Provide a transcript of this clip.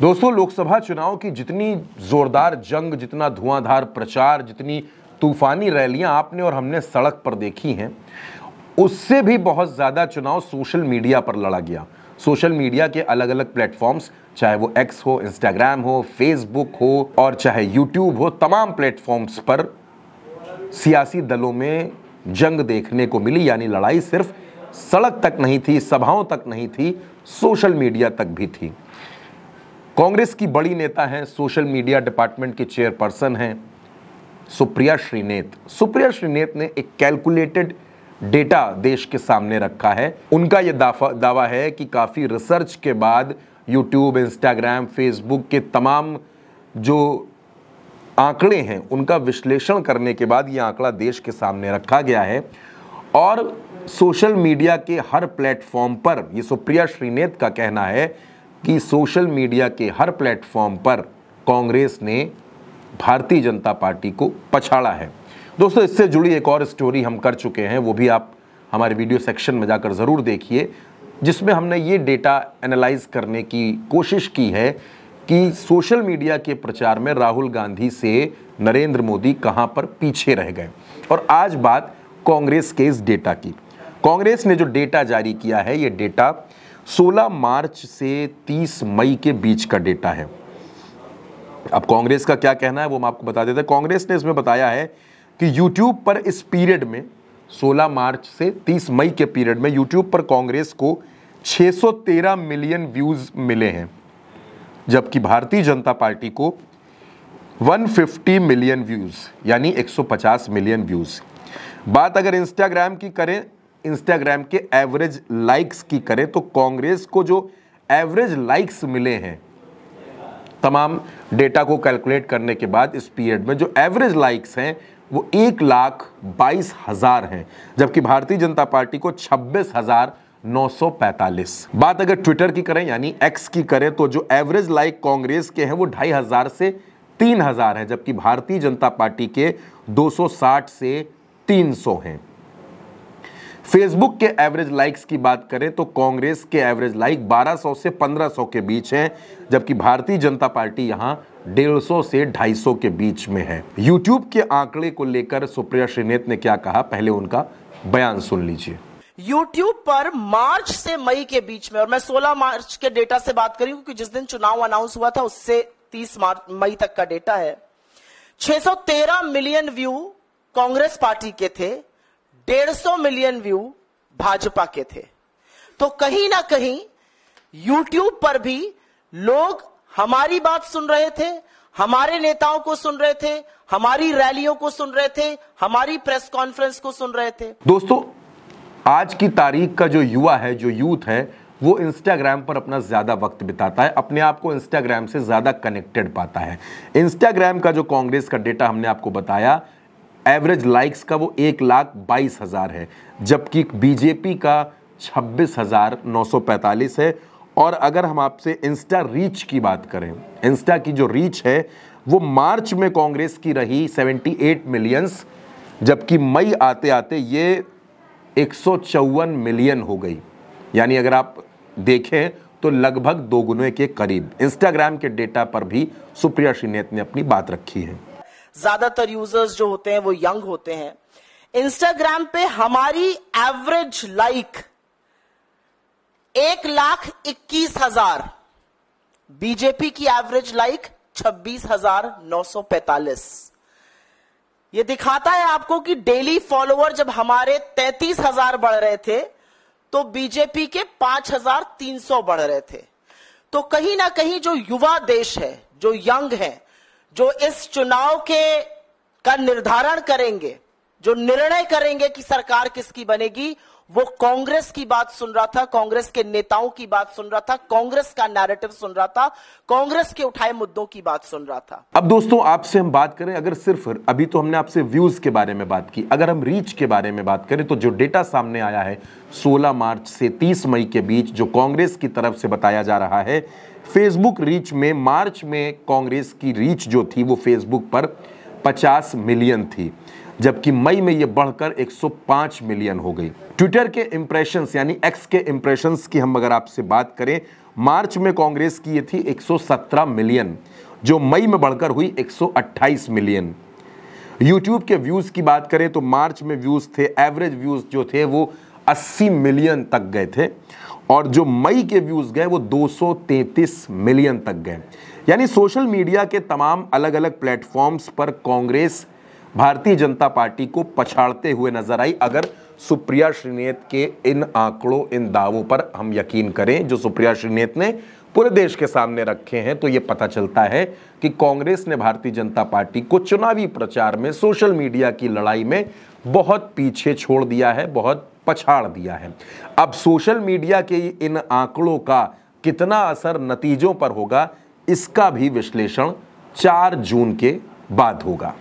दोस्तों, लोकसभा चुनाव की जितनी जोरदार जंग, जितना धुआंधार प्रचार, जितनी तूफानी रैलियाँ आपने और हमने सड़क पर देखी हैं, उससे भी बहुत ज़्यादा चुनाव सोशल मीडिया पर लड़ा गया। सोशल मीडिया के अलग अलग प्लेटफॉर्म्स, चाहे वो एक्स हो इंस्टाग्राम हो फेसबुक हो, और चाहे यूट्यूब हो, तमाम प्लेटफॉर्म्स पर सियासी दलों में जंग देखने को मिली। यानी लड़ाई सिर्फ़ सड़क तक नहीं थी, सभाओं तक नहीं थी, सोशल मीडिया तक भी थी। कांग्रेस की बड़ी नेता हैं, सोशल मीडिया डिपार्टमेंट के चेयरपर्सन हैं, सुप्रिया श्रीनेत। सुप्रिया श्रीनेत ने एक कैलकुलेटेड डेटा देश के सामने रखा है। उनका यह दावा है कि काफ़ी रिसर्च के बाद यूट्यूब, इंस्टाग्राम, फेसबुक के तमाम जो आंकड़े हैं, उनका विश्लेषण करने के बाद ये आंकड़ा देश के सामने रखा गया है। और सोशल मीडिया के हर प्लेटफॉर्म पर ये सुप्रिया श्रीनेत का कहना है कि सोशल मीडिया के हर प्लेटफॉर्म पर कांग्रेस ने भारतीय जनता पार्टी को पछाड़ा है। दोस्तों, इससे जुड़ी एक और स्टोरी हम कर चुके हैं, वो भी आप हमारे वीडियो सेक्शन में जाकर ज़रूर देखिए, जिसमें हमने ये डेटा एनालाइज करने की कोशिश की है कि सोशल मीडिया के प्रचार में राहुल गांधी से नरेंद्र मोदी कहाँ पर पीछे रह गए। और आज बात कांग्रेस के इस डेटा की। कांग्रेस ने जो डेटा जारी किया है, ये डेटा 16 मार्च से 30 मई के बीच का डेटा है। अब कांग्रेस का क्या कहना है वो मैं आपको बता देता कांग्रेस ने इसमें बताया है कि यूट्यूब पर इस पीरियड में 16 मार्च से 30 मई के पीरियड में यूट्यूब पर कांग्रेस को 613 मिलियन व्यूज़ मिले हैं, जबकि भारतीय जनता पार्टी को 150 मिलियन व्यूज़, यानी 150 मिलियन व्यूज़। बात अगर इंस्टाग्राम की करें इंस्टाग्राम के एवरेज लाइक्स की करें तो कांग्रेस को जो एवरेज लाइक्स मिले हैं, तमाम डेटा को कैलकुलेट करने के बाद इस पीरियड में जो एवरेज लाइक्स हैं, वो एक लाख बाईस हज़ार हैं, जबकि भारतीय जनता पार्टी को छब्बीस हज़ार नौ सौ पैंतालीस। बात अगर ट्विटर की करें, यानी एक्स की करें तो जो एवरेज लाइक कांग्रेस के हैं, वो ढाई हज़ार से तीन हज़ार है, जबकि भारतीय जनता पार्टी के 260 से 300 हैं। फेसबुक के एवरेज लाइक्स की बात करें तो कांग्रेस के एवरेज लाइक 1200 से 1500 के बीच हैं, जबकि भारतीय जनता पार्टी यहाँ 150 से 250 के बीच में है। यूट्यूब के आंकड़े को लेकर सुप्रिया श्रीनेत ने क्या कहा? पहले उनका बयान सुन लीजिए। यूट्यूब पर मार्च से मई के बीच में, और मैं 16 मार्च के डेटा से बात करी क्योंकि जिस दिन चुनाव अनाउंस हुआ था, उससे 30 मार्च, मई तक का डेटा है। 613 मिलियन व्यू कांग्रेस पार्टी के थे 150 मिलियन व्यू भाजपा के थे। तो कहीं ना कहीं यूट्यूब पर भी लोग हमारी बात सुन रहे थे, हमारे नेताओं को सुन रहे थे, हमारी रैलियों को सुन रहे थे, हमारी प्रेस कॉन्फ्रेंस को सुन रहे थे। दोस्तों, आज की तारीख का जो युवा है, जो यूथ है, वो इंस्टाग्राम पर अपना ज़्यादा वक्त बिताता है, अपने आप को इंस्टाग्राम से ज़्यादा कनेक्टेड पाता है। इंस्टाग्राम का जो कांग्रेस का डेटा हमने आपको बताया एवरेज लाइक्स का वो एक लाख बाईस हज़ार है, जबकि बीजेपी का छब्बीस हज़ार नौ सौ पैंतालीस है। और अगर हम आपसे इंस्टा रीच की बात करें, इंस्टा की जो रीच है, वो मार्च में कांग्रेस की रही 78 मिलियंस, जबकि मई आते आते ये एक सौ चौवन मिलियन हो गई। यानी अगर आप देखें तो लगभग दो गुने के करीब। इंस्टाग्राम के डेटा पर भी सुप्रिया श्रीनेत ने अपनी बात रखी है। ज़्यादातर यूज़र्स जो होते हैं वो यंग होते हैं। इंस्टाग्राम पे हमारी एवरेज लाइक एक लाख इक्कीस हज़ार। बीजेपी की एवरेज लाइक छब्बीस हज़ार नौ सौ पैतालीस। ये दिखाता है आपको कि डेली फॉलोअर जब हमारे तैतीस हज़ार बढ़ रहे थे तो बीजेपी के पाँच हज़ार तीन सौ बढ़ रहे थे। तो कहीं ना कहीं जो युवा देश है, जो यंग है जो इस चुनाव के का निर्धारण करेंगे जो निर्णय करेंगे कि सरकार किसकी बनेगी, वो कांग्रेस की बात सुन रहा था, कांग्रेस के नेताओं की बात सुन रहा था, कांग्रेस का नैरेटिव सुन रहा था, कांग्रेस के उठाए मुद्दों की बात सुन रहा था। अब दोस्तों, आपसे हम बात करें, अगर सिर्फ़ अभी तो हमने आपसे व्यूज़ के बारे में बात की, अगर हम रीच के बारे में बात करें तो जो डेटा सामने आया है 16 मार्च से 30 मई के बीच, जो कांग्रेस की तरफ़ से बताया जा रहा है फेसबुक रीच में, मार्च में कांग्रेस की रीच जो थी, वो फेसबुक पर 50 मिलियन थी। जबकि मई में ये बढ़कर 105 मिलियन हो गई। ट्विटर के इंप्रेशंस यानी एक्स के इंप्रेशंस की हम अगर आपसे बात करें, मार्च में कांग्रेस की ये थी 117 मिलियन, जो मई में बढ़कर हुई 128 मिलियन। यूट्यूब के व्यूज़ की बात करें तो मार्च में व्यूज़ थे एवरेज व्यूज़ जो थे वो 80 मिलियन तक गए थे, और जो मई के व्यूज़ गए वो 233 मिलियन तक गए। यानी सोशल मीडिया के तमाम अलग अलग प्लेटफॉर्म्स पर कांग्रेस भारतीय जनता पार्टी को पछाड़ते हुए नज़र आई। अगर सुप्रिया श्रीनेत के इन आंकड़ों, इन दावों पर हम यकीन करें, जो सुप्रिया श्रीनेत ने पूरे देश के सामने रखे हैं तो ये पता चलता है कि कांग्रेस ने भारतीय जनता पार्टी को चुनावी प्रचार में, सोशल मीडिया की लड़ाई में बहुत पीछे छोड़ दिया है, बहुत पछाड़ दिया है। अब सोशल मीडिया के इन आंकड़ों का कितना असर नतीजों पर होगा, इसका भी विश्लेषण 4 जून के बाद होगा।